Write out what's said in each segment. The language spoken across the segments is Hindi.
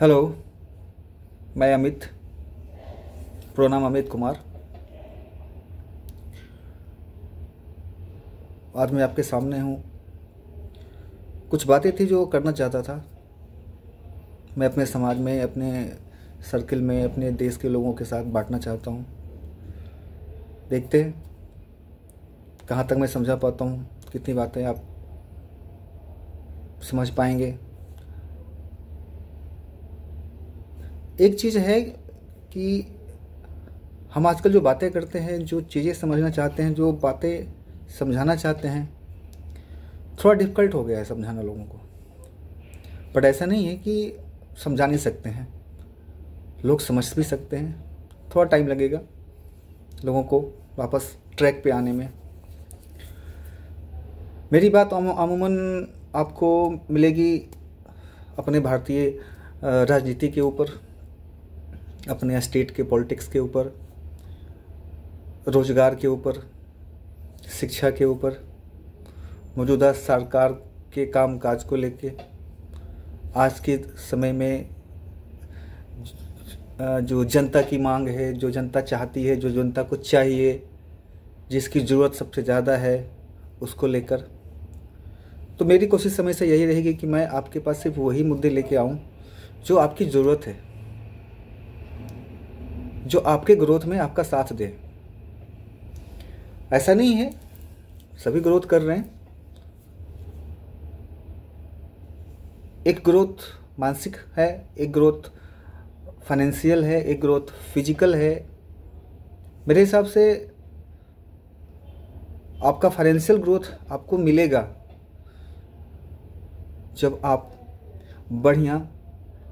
हेलो मैं अमित प्रोनाम अमित कुमार। आज मैं आपके सामने हूँ। कुछ बातें थी जो करना चाहता था। मैं अपने समाज में, अपने सर्किल में, अपने देश के लोगों के साथ बांटना चाहता हूँ। देखते हैं, कहाँ तक मैं समझा पाता हूँ, कितनी बातें आप समझ पाएँगे। एक चीज़ है कि हम आजकल जो बातें करते हैं, जो चीज़ें समझना चाहते हैं, जो बातें समझाना चाहते हैं, थोड़ा डिफ़िकल्ट हो गया है समझाना लोगों को। बट ऐसा नहीं है कि समझा नहीं सकते हैं। लोग समझ भी सकते हैं। थोड़ा टाइम लगेगा लोगों को वापस ट्रैक पे आने में। मेरी बात अमूमन आपको मिलेगी अपने भारतीय राजनीति के ऊपर। अपने स्टेट के पॉलिटिक्स के ऊपर, रोज़गार के ऊपर, शिक्षा के ऊपर, मौजूदा सरकार के काम काज को लेके, आज के समय में जो जनता की मांग है, जो जनता चाहती है, जो जनता को चाहिए, जिसकी ज़रूरत सबसे ज़्यादा है, उसको लेकर। तो मेरी कोशिश समय से यही रहेगी कि मैं आपके पास सिर्फ़ वही मुद्दे लेके आऊँ, जो आपकी ज़रूरत है। जो आपके ग्रोथ में आपका साथ दे। ऐसा नहीं है, सभी ग्रोथ कर रहे हैं। एक ग्रोथ मानसिक है, एक ग्रोथ फाइनेंशियल है, एक ग्रोथ फ़िज़िकल है। मेरे हिसाब से आपका फाइनेंशियल ग्रोथ आपको मिलेगा जब आप बढ़िया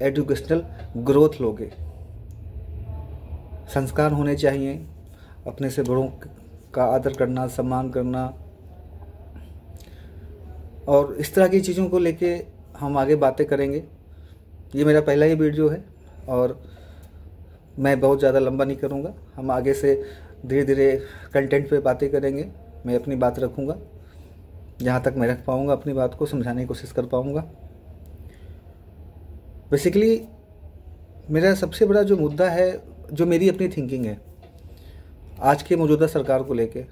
एजुकेशनल ग्रोथ लोगे। संस्कार होने चाहिए, अपने से बड़ों का आदर करना, सम्मान करना। और इस तरह की चीज़ों को लेके हम आगे बातें करेंगे। ये मेरा पहला ही वीडियो है और मैं बहुत ज़्यादा लंबा नहीं करूँगा। हम आगे से धीरे धीरे कंटेंट पे बातें करेंगे। मैं अपनी बात रखूँगा। जहाँ तक मैं रख पाऊँगा अपनी बात को, समझाने की कोशिश कर पाऊँगा। बेसिकली मेरा सबसे बड़ा जो मुद्दा है जो मेरी अपनी थिंकिंग है, आज के मौजूदा सरकार को लेके,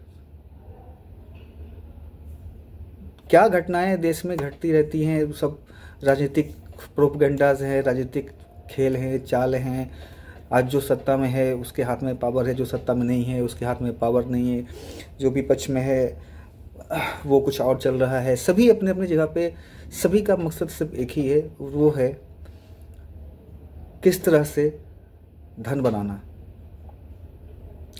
क्या घटनाएँ देश में घटती रहती हैं? सब राजनीतिक प्रोपगेंडाज हैं, राजनीतिक खेल हैं, चाल हैं। आज जो सत्ता में है, उसके हाथ में पावर है, जो सत्ता में नहीं है, उसके हाथ में पावर नहीं है। जो विपक्ष में है, वो कुछ और चल रहा है। सभी अपने अपने जगह पे, सभी का मकसद सिर्फ़ एक ही है, वो है, किस तरह से धन बनाना।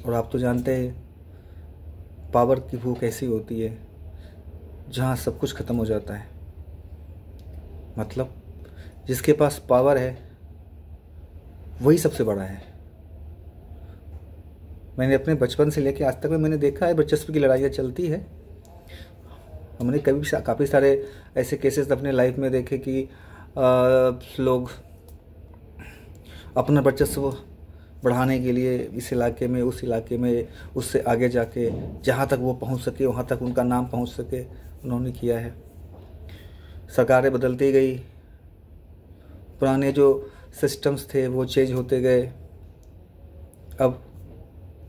और आप तो जानते हैं पावर की भूख ऐसी होती है जहाँ सब कुछ ख़त्म हो जाता है। मतलब जिसके पास पावर है वही सबसे बड़ा है। मैंने अपने बचपन से लेकर आज तक में मैंने देखा है बच्चस्प की लड़ाइयाँ चलती है। हमने कभी काफ़ी सारे ऐसे केसेस अपने लाइफ में देखे कि आ, लोग अपना वर्चस्व बढ़ाने के लिए इस इलाके में, उस इलाके में, उससे आगे जाके, जहाँ तक वो पहुँच सके, वहाँ तक उनका नाम पहुँच सके, उन्होंने किया है। सरकारें बदलती गई। पुराने जो सिस्टम्स थे, वो चेंज होते गए। अब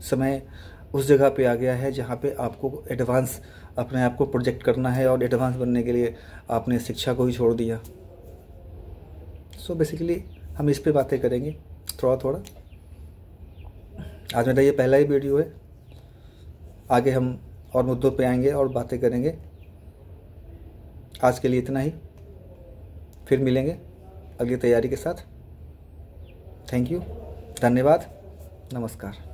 समय उस जगह पे आ गया है, जहाँ पे आपको एडवांस अपने आप को प्रोजेक्ट करना है और एडवांस बनने के लिए आपने शिक्षा को ही छोड़ दिया। सो so बेसिकली हम इस पर बातें करेंगे, थोड़ा थोड़ा। आज मेरा ये पहला ही वीडियो है। आगे हम और मुद्दों पे आएँगे और बातें करेंगे। आज के लिए इतना ही। फिर मिलेंगे अगली तैयारी के साथ। थैंक यू धन्यवाद। नमस्कार।